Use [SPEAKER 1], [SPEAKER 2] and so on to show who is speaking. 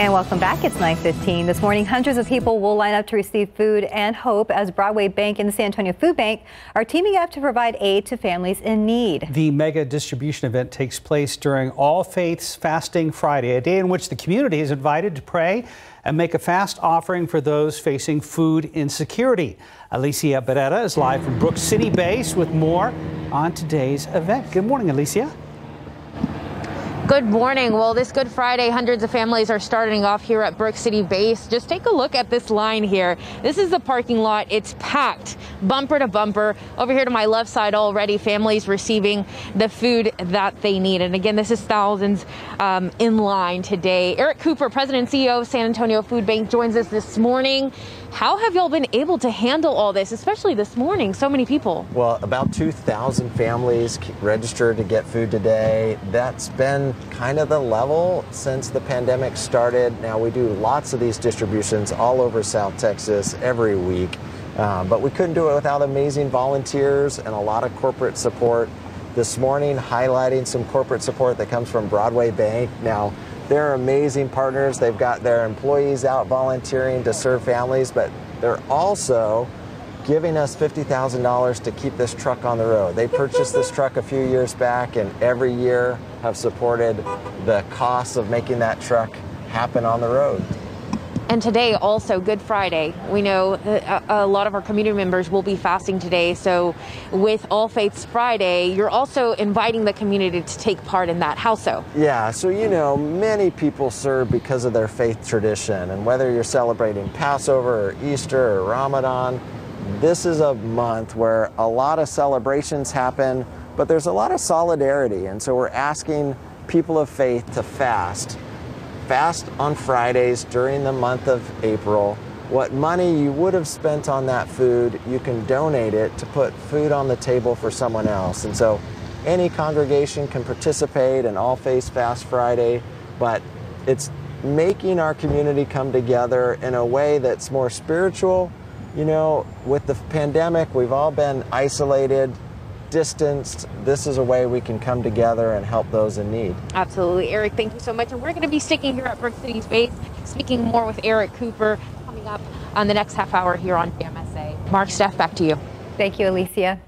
[SPEAKER 1] And welcome back. It's 9:15 this morning. Hundreds of people will line up to receive food and hope as Broadway Bank and the San Antonio Food Bank are teaming up to provide aid to families in need.
[SPEAKER 2] The mega distribution event takes place during All Faiths Fasting Friday, a day in which the community is invited to pray and make a fast offering for those facing food insecurity. Alicia Barrera is live from Brooks City Base with more on today's event. Good morning, Alicia.
[SPEAKER 3] Good morning. Well, this Good Friday, hundreds of families are starting off here at Brooks City Base. Just take a look at this line here. This is the parking lot. It's packed, bumper to bumper. Over here to my left side already, families receiving the food that they need. And again, this is thousands um, in line today. Eric Cooper, President and CEO of San Antonio Food Bank, joins us this morning. How have y'all been able to handle all this, especially this morning? So many people.
[SPEAKER 4] Well, about 2,000 families registered to get food today. That's been kind of the level since the pandemic started. Now, we do lots of these distributions all over South Texas every week, um, but we couldn't do it without amazing volunteers and a lot of corporate support. This morning, highlighting some corporate support that comes from Broadway Bank. Now, they're amazing partners. They've got their employees out volunteering to serve families, but they're also giving us $50,000 to keep this truck on the road. They purchased this truck a few years back and every year have supported the costs of making that truck happen on the road.
[SPEAKER 3] And today, also Good Friday, we know a, uh, a, lot of our community members will be fasting today. So, with All Faiths Friday, you're also inviting the community to take part in that. How so?
[SPEAKER 4] Yeah, so you know, many people serve because of their faith tradition. And whether you're celebrating Passover or Easter or Ramadan, this is a month where a lot of celebrations happen, but there's a lot of solidarity. And so, we're asking people of faith to fast fast on Fridays during the month of April. What money you would have spent on that food, you can donate it to put food on the table for someone else. And so any congregation can participate in All Faiths Fast Friday, but it's making our community come together in a way that's more spiritual. You know, with the pandemic, we've all been isolated, distanced, this is a way we can come together and help those in need.
[SPEAKER 3] Absolutely. Eric, thank you so much. And we're going to be sticking here at Brook City's base, speaking more with Eric Cooper coming up on the next half hour here on GMSA. Mark, Steph, back to you.
[SPEAKER 1] Thank you, Alicia.